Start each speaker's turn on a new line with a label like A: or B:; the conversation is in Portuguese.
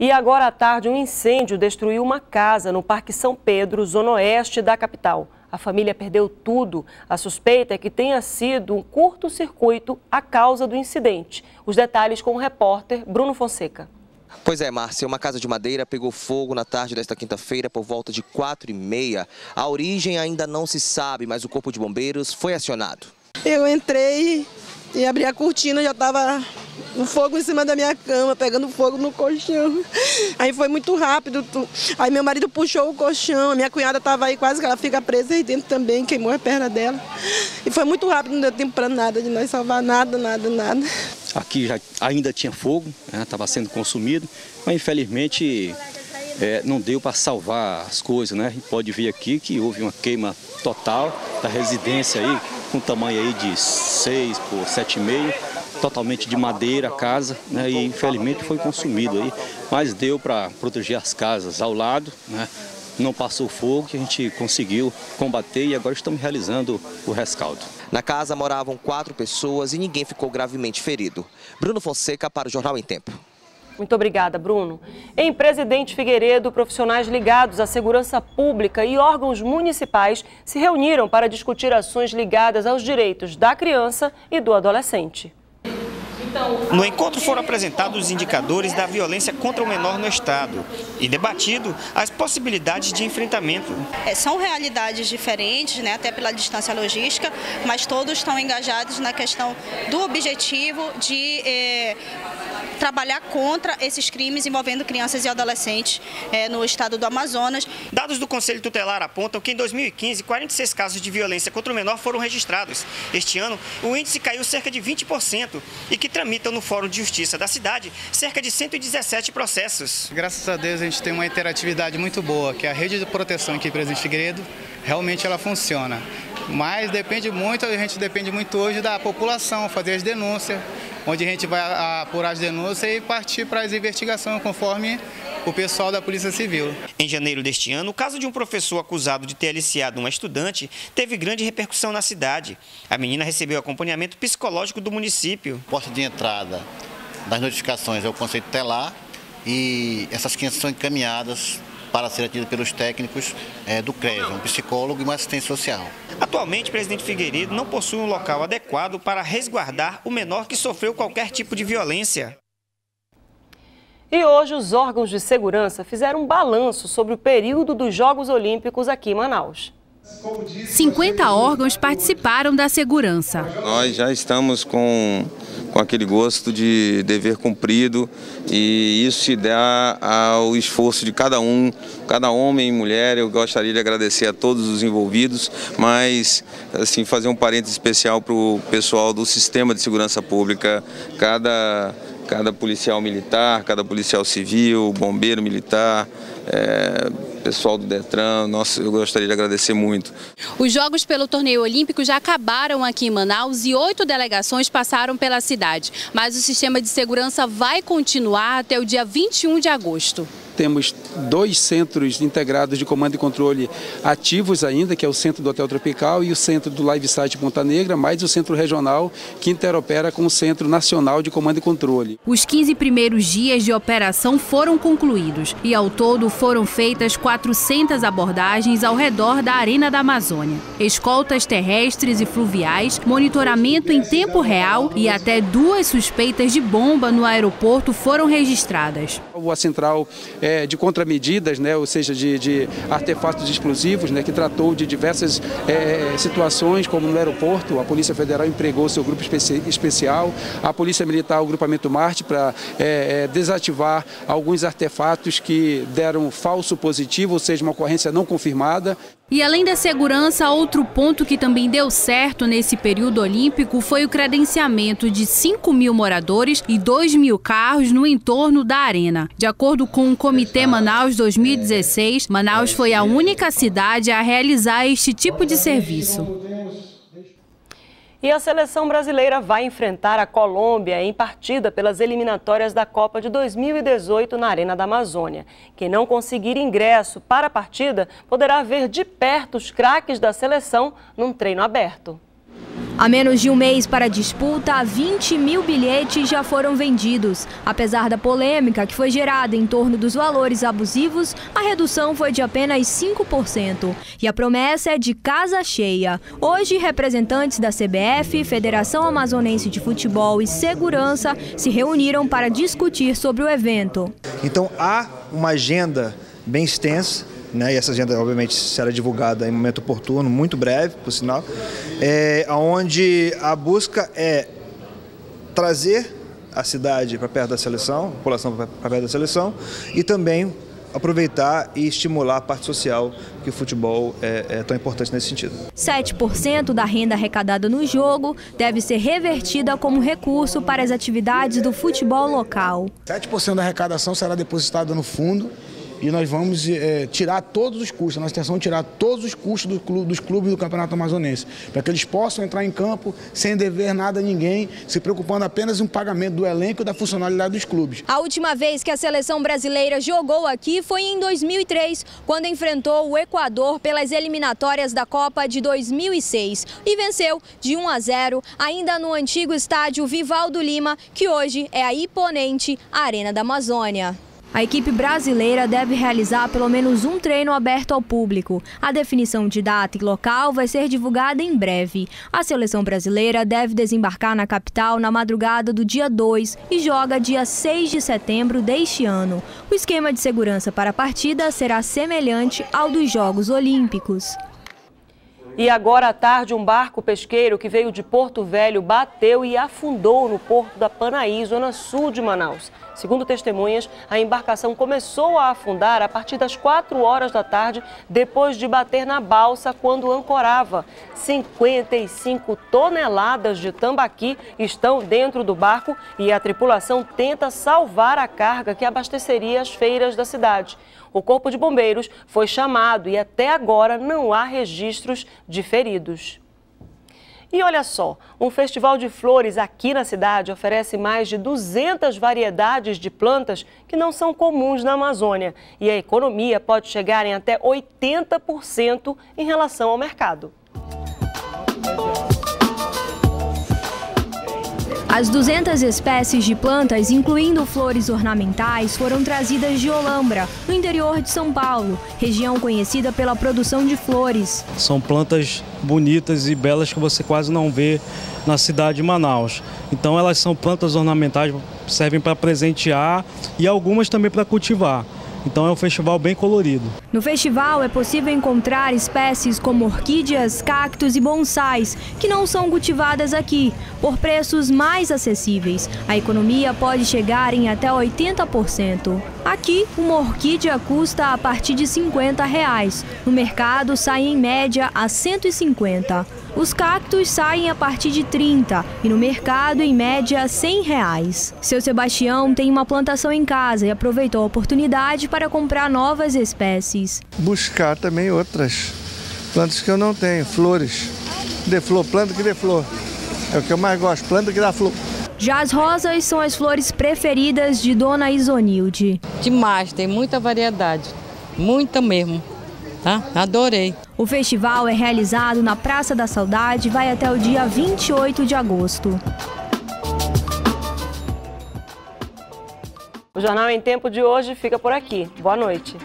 A: E agora à tarde, um incêndio destruiu uma casa no Parque São Pedro, zona oeste da capital. A família perdeu tudo. A suspeita é que tenha sido um curto-circuito a causa do incidente. Os detalhes com o repórter Bruno Fonseca.
B: Pois é, Márcia, uma casa de madeira pegou fogo na tarde desta quinta-feira por volta de 4 e meia. A origem ainda não se sabe, mas o Corpo de Bombeiros foi acionado.
C: Eu entrei e abri a cortina, já estava o fogo em cima da minha cama, pegando fogo no colchão. Aí foi muito rápido. Aí meu marido puxou o colchão, minha cunhada estava aí quase que ela fica presa aí dentro também, queimou a perna dela. E foi muito rápido, não deu tempo para nada, de nós salvar nada, nada, nada.
D: Aqui já ainda tinha fogo, estava né, sendo consumido, mas infelizmente é, não deu para salvar as coisas, né? Pode ver aqui que houve uma queima total da residência aí, com tamanho aí de 6 por 7,5 totalmente de madeira a casa, né, e infelizmente foi consumido aí, mas deu para proteger as casas ao lado, né, não passou fogo, a gente conseguiu combater e agora estamos realizando o rescaldo.
B: Na casa moravam quatro pessoas e ninguém ficou gravemente ferido. Bruno Fonseca para o Jornal em Tempo.
A: Muito obrigada, Bruno. Em Presidente Figueiredo, profissionais ligados à segurança pública e órgãos municipais se reuniram para discutir ações ligadas aos direitos da criança e do adolescente.
E: No encontro foram apresentados os indicadores da violência contra o menor no Estado e debatido as possibilidades de enfrentamento.
F: É, são realidades diferentes, né, até pela distância logística, mas todos estão engajados na questão do objetivo de eh, trabalhar contra esses crimes envolvendo crianças e adolescentes eh, no estado do Amazonas.
E: Dados do Conselho Tutelar apontam que em 2015, 46 casos de violência contra o menor foram registrados. Este ano, o índice caiu cerca de 20% e que tramitam no Fórum de Justiça da cidade cerca de 117 processos.
G: Graças a Deus a gente tem uma interatividade muito boa, que é a rede de proteção aqui em Presidente Figueiredo, realmente ela funciona. Mas depende muito, a gente depende muito hoje da população fazer as denúncias, onde a gente vai apurar as denúncias e partir para as investigações conforme o pessoal da Polícia Civil.
E: Em janeiro deste ano, o caso de um professor acusado de ter aliciado uma estudante teve grande repercussão na cidade. A menina recebeu acompanhamento psicológico do município.
H: Porta de entrada das notificações é o conceito telar e essas crianças são encaminhadas para ser atendidas pelos técnicos é, do CRES, um psicólogo e uma assistente social.
E: Atualmente, o presidente Figueiredo não possui um local adequado para resguardar o menor que sofreu qualquer tipo de violência.
A: E hoje os órgãos de segurança fizeram um balanço sobre o período dos Jogos Olímpicos aqui em Manaus.
I: 50 órgãos participaram da segurança.
J: Nós já estamos com, com aquele gosto de dever cumprido e isso se dá ao esforço de cada um, cada homem e mulher. Eu gostaria de agradecer a todos os envolvidos, mas assim fazer um parênteses especial para o pessoal do sistema de segurança pública, cada cada policial militar, cada policial civil, bombeiro militar, é, pessoal do Detran, nossa, eu gostaria de agradecer muito.
I: Os Jogos pelo Torneio Olímpico já acabaram aqui em Manaus e oito delegações passaram pela cidade. Mas o sistema de segurança vai continuar até o dia 21 de agosto
K: temos dois centros integrados de comando e controle ativos ainda, que é o centro do Hotel Tropical e o centro do Live Site Ponta Negra, mais o centro regional que interopera com o Centro Nacional de Comando e Controle.
I: Os 15 primeiros dias de operação foram concluídos e ao todo foram feitas 400 abordagens ao redor da Arena da Amazônia. Escoltas terrestres e fluviais, monitoramento em tempo real e até duas suspeitas de bomba no aeroporto foram registradas.
K: A central é, de contramedidas, né, ou seja, de, de artefatos explosivos, né, que tratou de diversas é, situações, como no aeroporto, a Polícia Federal empregou seu grupo especi especial, a Polícia Militar, o Grupamento Marte, para é, é, desativar alguns artefatos que deram falso positivo, ou seja, uma ocorrência não confirmada.
I: E além da segurança, outro ponto que também deu certo nesse período olímpico foi o credenciamento de 5 mil moradores e 2 mil carros no entorno da arena. De acordo com o Comitê Manaus 2016, Manaus foi a única cidade a realizar este tipo de serviço.
A: E a seleção brasileira vai enfrentar a Colômbia em partida pelas eliminatórias da Copa de 2018 na Arena da Amazônia. Quem não conseguir ingresso para a partida poderá ver de perto os craques da seleção num treino aberto.
L: Há menos de um mês para a disputa, 20 mil bilhetes já foram vendidos. Apesar da polêmica que foi gerada em torno dos valores abusivos, a redução foi de apenas 5%. E a promessa é de casa cheia. Hoje, representantes da CBF, Federação Amazonense de Futebol e Segurança se reuniram para discutir sobre o evento.
M: Então há uma agenda bem extensa né, e essa agenda obviamente será divulgada em momento oportuno, muito breve, por sinal, é, onde a busca é trazer a cidade para perto da seleção, a população para perto da seleção e também aproveitar e estimular a parte social, que o futebol é, é, tão importante nesse sentido.
L: 7% da renda arrecadada no jogo deve ser revertida como recurso para as atividades do futebol local.
N: 7% da arrecadação será depositada no fundo e nós vamos é, tirar todos os custos. A nossa intenção é tirar todos os custos do clube, dos clubes do Campeonato Amazonense, para que eles possam entrar em campo sem dever nada a ninguém, se preocupando apenas em pagamento do elenco e da funcionalidade dos clubes.
L: A última vez que a seleção brasileira jogou aqui foi em 2003, quando enfrentou o Equador pelas eliminatórias da Copa de 2006 e venceu de 1 a 0, ainda no antigo estádio Vivaldo Lima, que hoje é a imponente Arena da Amazônia. A equipe brasileira deve realizar pelo menos um treino aberto ao público. A definição de data e local vai ser divulgada em breve. A seleção brasileira deve desembarcar na capital na madrugada do dia 2 e joga dia 6 de setembro deste ano. O esquema de segurança para a partida será semelhante ao dos Jogos Olímpicos.
A: E agora à tarde, um barco pesqueiro que veio de Porto Velho bateu e afundou no porto da Panaí, zona sul de Manaus. Segundo testemunhas, a embarcação começou a afundar a partir das 4 horas da tarde, depois de bater na balsa quando ancorava. 55 toneladas de tambaqui estão dentro do barco e a tripulação tenta salvar a carga que abasteceria as feiras da cidade. O Corpo de Bombeiros foi chamado e até agora não há registros de feridos. E olha só, um festival de flores aqui na cidade oferece mais de 200 variedades de plantas que não são comuns na Amazônia. E a economia pode chegar em até 80% em relação ao mercado.
L: As 200 espécies de plantas, incluindo flores ornamentais, foram trazidas de Olambra, no interior de São Paulo, região conhecida pela produção de flores.
O: São plantas bonitas e belas que você quase não vê na cidade de Manaus. Então elas são plantas ornamentais, servem para presentear e algumas também para cultivar. Então é um festival bem colorido.
L: No festival é possível encontrar espécies como orquídeas, cactos e bonsais, que não são cultivadas aqui, por preços mais acessíveis. A economia pode chegar em até 80%. Aqui, uma orquídea custa a partir de 50 reais. No mercado sai em média a 150. Os cactos saem a partir de 30 e no mercado, em média, 100 reais. Seu Sebastião tem uma plantação em casa e aproveitou a oportunidade para comprar novas espécies.
P: Buscar também outras plantas que eu não tenho, flores. De flor, planta que dê flor. É o que eu mais gosto, planta que dá flor.
L: Já as rosas são as flores preferidas de Dona Isonilde.
Q: Demais, tem muita variedade, muita mesmo. Tá? Adorei.
L: O festival é realizado na Praça da Saudade e vai até o dia 28 de agosto.
A: O Jornal em Tempo de hoje fica por aqui. Boa noite.